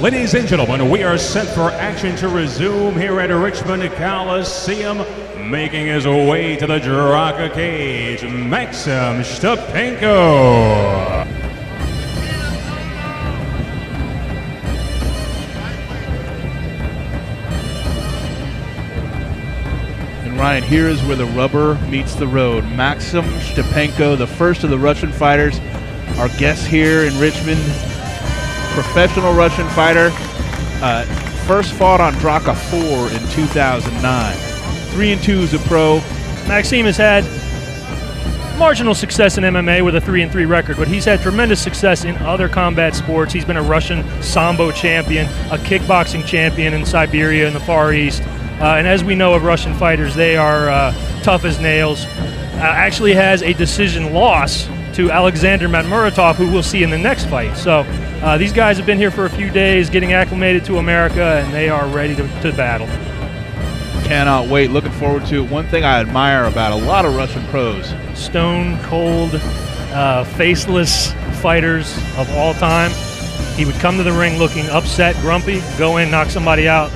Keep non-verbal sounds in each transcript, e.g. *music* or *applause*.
Ladies and gentlemen, we are set for action to resume here at Richmond Coliseum. Making his way to the Draka cage, Maxim Shtepenko. And Ryan, here is where the rubber meets the road. Maxim Shtepenko, the first of the Russian fighters, our guest here in Richmond, professional Russian fighter. Uh, first fought on Draka 4 in 2009. 3 and 2 as a pro. Maxim has had marginal success in MMA with a 3 and 3 record, but he's had tremendous success in other combat sports. He's been a Russian sambo champion, a kickboxing champion in Siberia in the Far East. Uh, and as we know of Russian fighters, they are uh, tough as nails. Uh, actually has a decision loss to Alexander Matmuratov, who we'll see in the next fight. So uh, these guys have been here for a few days, getting acclimated to America, and they are ready to, to battle. Cannot wait. Looking forward to it. One thing I admire about a lot of Russian pros. Stone cold, uh, faceless fighters of all time. He would come to the ring looking upset, grumpy, go in, knock somebody out,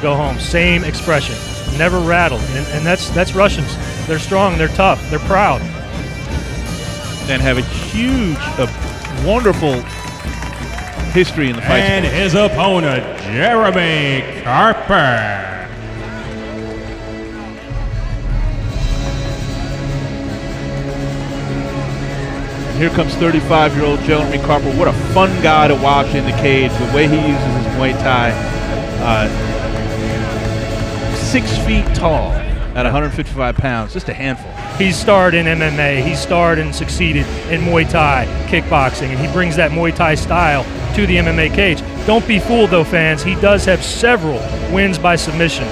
go home. Same expression. Never rattled. And, and that's that's Russians. They're strong, they're tough, they're proud. And have a huge, a wonderful history in the fight. And his opponent, Jeremy Carper. Here comes 35 year old Jeremy Carper. What a fun guy to watch in the cage. The way he uses his Muay Thai. Uh, six feet tall at 155 pounds. Just a handful. He's starred in MMA, he's starred and succeeded in Muay Thai, kickboxing, and he brings that Muay Thai style to the MMA cage. Don't be fooled though, fans. He does have several wins by submission.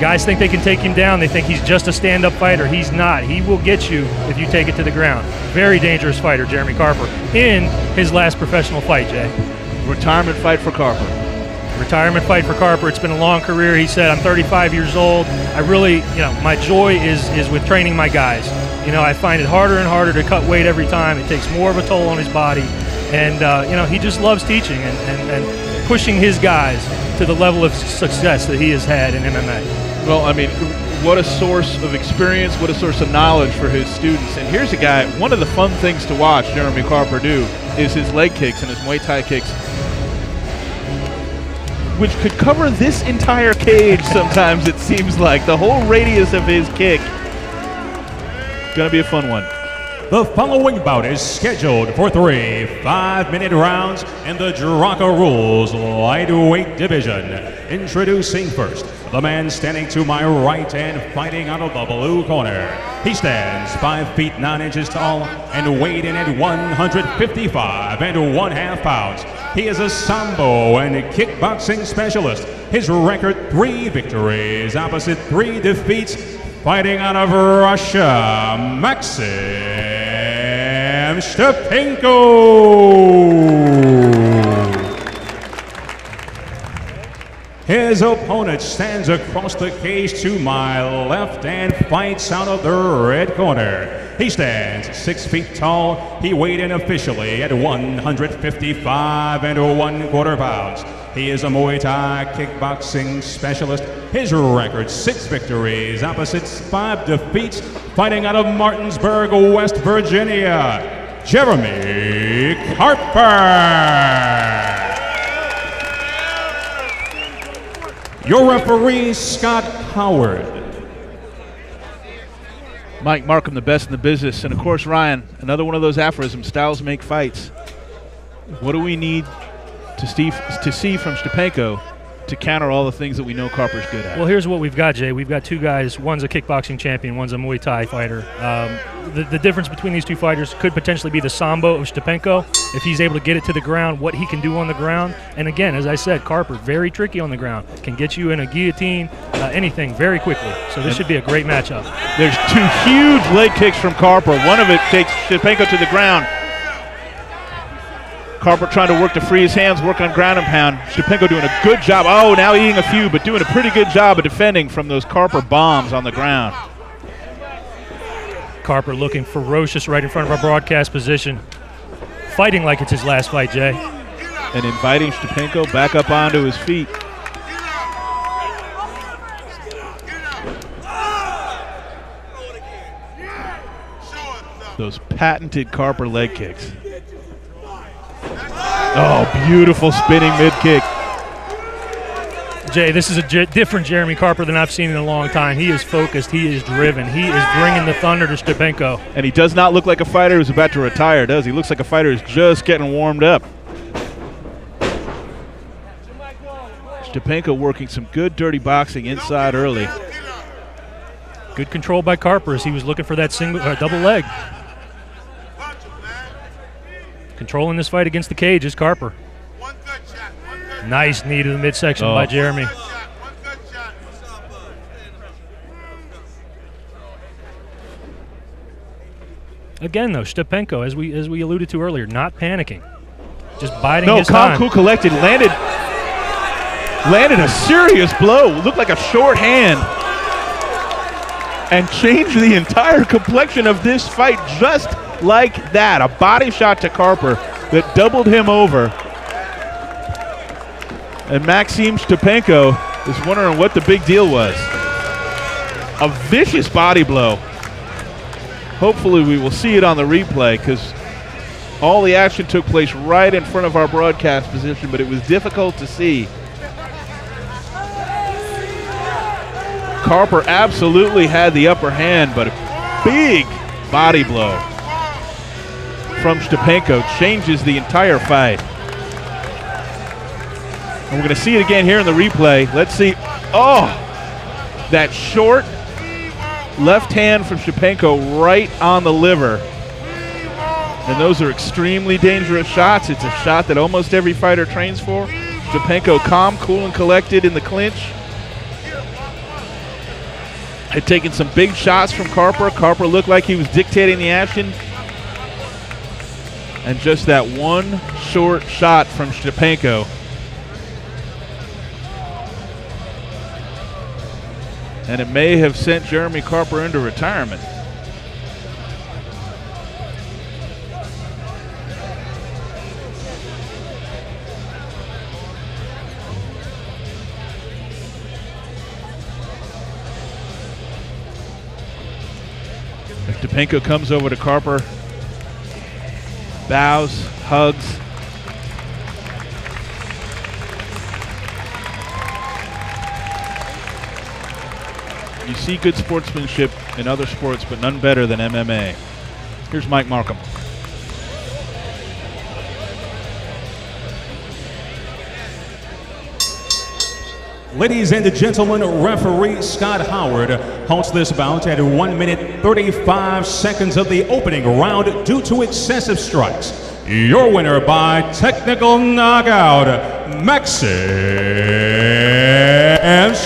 Guys think they can take him down. They think he's just a stand up fighter. He's not. He will get you if you take it to the ground. Very dangerous fighter, Jeremy Carper, in his last professional fight, Jay. Retirement fight for Carper. Retirement fight for Carper. It's been a long career. He said, I'm 35 years old. I really, you know, my joy is, is with training my guys. You know, I find it harder and harder to cut weight every time. It takes more of a toll on his body. And, uh, you know, he just loves teaching and, and, and pushing his guys to the level of success that he has had in MMA. Well, I mean, what a source of experience, what a source of knowledge for his students. And here's a guy, one of the fun things to watch Jeremy Carper do is his leg kicks and his Muay Thai kicks, which could cover this entire cage sometimes, it seems like. The whole radius of his kick. Gonna be a fun one. The following bout is scheduled for three five minute rounds in the Draka Rules lightweight division. Introducing first, the man standing to my right and fighting out of the blue corner. He stands 5 feet 9 inches tall and weighed in at 155 and 1 half pounds. He is a sambo and a kickboxing specialist. His record three victories, opposite three defeats. Fighting out of Russia, Maxim Shtepenko. His opponent stands across the cage to my left and fights out of the red corner. He stands six feet tall. He weighed in officially at 155 and one quarter pounds. He is a Muay Thai kickboxing specialist. His record six victories, opposites five defeats. Fighting out of Martinsburg, West Virginia, Jeremy Carper. Your referee, Scott Howard. Mike Markham, the best in the business. And of course, Ryan, another one of those aphorisms styles make fights. What do we need to, Steve, to see from Shtepenko to counter all the things that we know Carper's good at? Well, here's what we've got, Jay. We've got two guys. One's a kickboxing champion. One's a Muay Thai fighter. Um, the, the difference between these two fighters could potentially be the sambo of Stepenko. If he's able to get it to the ground, what he can do on the ground. And again, as I said, Carper very tricky on the ground. Can get you in a guillotine, uh, anything very quickly. So this should be a great matchup. There's two huge leg kicks from Carper. One of it takes Stepenko to the ground. Carper trying to work to free his hands, work on ground and pound. Shtepenko doing a good job. Oh, now eating a few, but doing a pretty good job of defending from those Carper bombs on the ground. Carper looking ferocious right in front of our broadcast position. Fighting like it's his last fight, Jay. and inviting Stepanko back up onto his feet. Those patented Carper leg kicks. Oh, beautiful spinning mid kick. Jay, this is a different Jeremy Carper than I've seen in a long time. He is focused. He is driven. He is bringing the thunder to Stepanko. And he does not look like a fighter who's about to retire, does he? Looks like a fighter who's just getting warmed up. Stepanko working some good dirty boxing inside early. Good control by Carper as he was looking for that single uh, double leg. Controlling this fight against the cage is Carper. Nice knee to the midsection oh. by Jeremy. Again, though, Stepanko, as we as we alluded to earlier, not panicking, just biding no, his calm, time. cool, collected, landed, landed a serious blow. Looked like a short hand, and changed the entire complexion of this fight just like that. A body shot to Carper that doubled him over. And Maxim Stepanko is wondering what the big deal was. A vicious body blow. Hopefully, we will see it on the replay because all the action took place right in front of our broadcast position, but it was difficult to see. Carper absolutely had the upper hand, but a big body blow from Stepanko changes the entire fight. And we're going to see it again here in the replay. Let's see. Oh, that short left hand from Stepanko right on the liver. And those are extremely dangerous shots. It's a shot that almost every fighter trains for. Stepanko calm, cool, and collected in the clinch. Had taken some big shots from Carper. Carper looked like he was dictating the action. And just that one short shot from Stepanko and it may have sent Jeremy Carper into retirement. If Stepanko comes over to Carper, bows, hugs, You see good sportsmanship in other sports, but none better than MMA. Here's Mike Markham. Ladies and gentlemen, referee Scott Howard halts this bout at 1 minute 35 seconds of the opening round due to excessive strikes. Your winner by technical knockout, Maxim and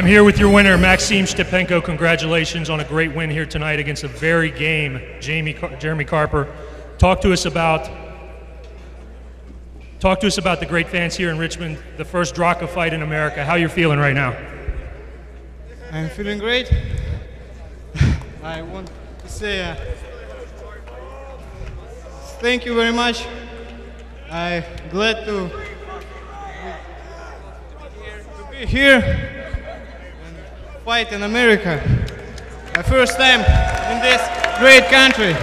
I'm here with your winner, Maxim Stepanko. Congratulations on a great win here tonight against a very game Jamie Jeremy Carper. Talk to us about talk to us about the great fans here in Richmond, the first Draka fight in America. How you're feeling right now? I'm feeling great. *sighs* I want to say uh, thank you very much. I'm glad to, be here fight in America. My first time in this great country.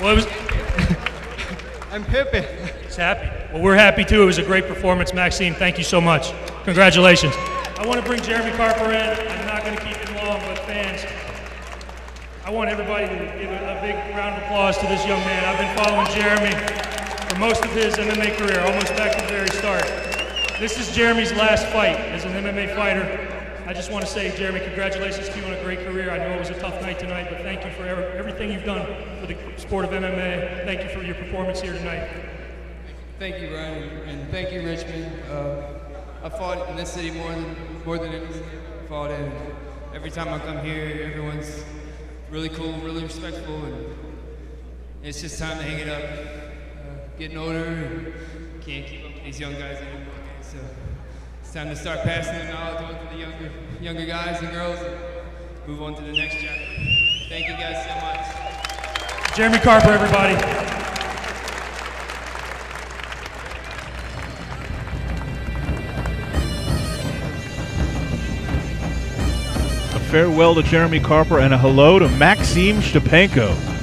Well, it was *laughs* I'm happy. It's happy. Well, we're happy too. It was a great performance, Maxim. Thank you so much. Congratulations. I want to bring Jeremy Carper in. I'm not going to keep him long, but fans, I want everybody to give a, a big round of applause to this young man. I've been following Jeremy for most of his MMA career, almost back to the very start. This is Jeremy's last fight as an MMA fighter. I just want to say, Jeremy, congratulations to you on a great career. I know it was a tough night tonight, but thank you for everything you've done for the sport of MMA. Thank you for your performance here tonight. Thank you, Ryan, and thank you, Richmond. Uh, I fought in this city more than more than any fought in. Every time I come here, everyone's really cool, really respectful, and it's just time to hang it up. Uh, getting older can't keep up with these young guys anymore. So it's time to start passing the knowledge on to the younger, younger guys and girls and move on to the next chapter. Thank you guys so much. Jeremy Carper, everybody. A farewell to Jeremy Carper and a hello to Maxim Stepanko.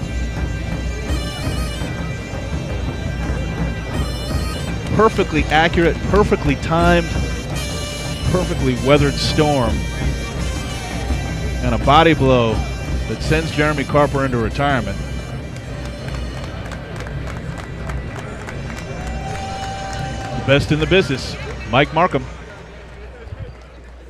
Perfectly accurate, perfectly timed, perfectly weathered storm. And a body blow that sends Jeremy Carper into retirement. The best in the business, Mike Markham.